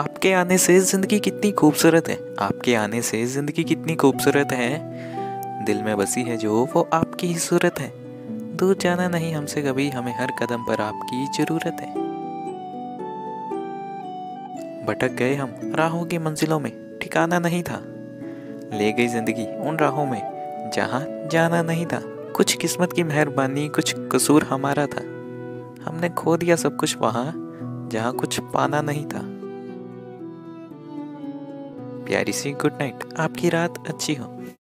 आपके आने से ज़िंदगी कितनी खूबसूरत है। आपके आने से ज़िंदगी कितनी खूबसूरत है। दिल में बसी है जो, वो आपकी ही सूरत है। दूर जाना नहीं हमसे कभी, हमें हर कदम पर आपकी ज़रूरत है। भटक गए हम राहों की मंजिलों में, ठिकाना नहीं था। ले गई ज़िंदगी उन राहों में, जहाँ जाना नहीं था। कुछ किस्मत की मेहरबानी, कुछ कसूर हमारा था। हमने खो दिया सब कुछ वहाँ, जहाँ कुछ पाना नहीं था। प्यारी सी गुड नाइट। आपकी रात अच्छी हो।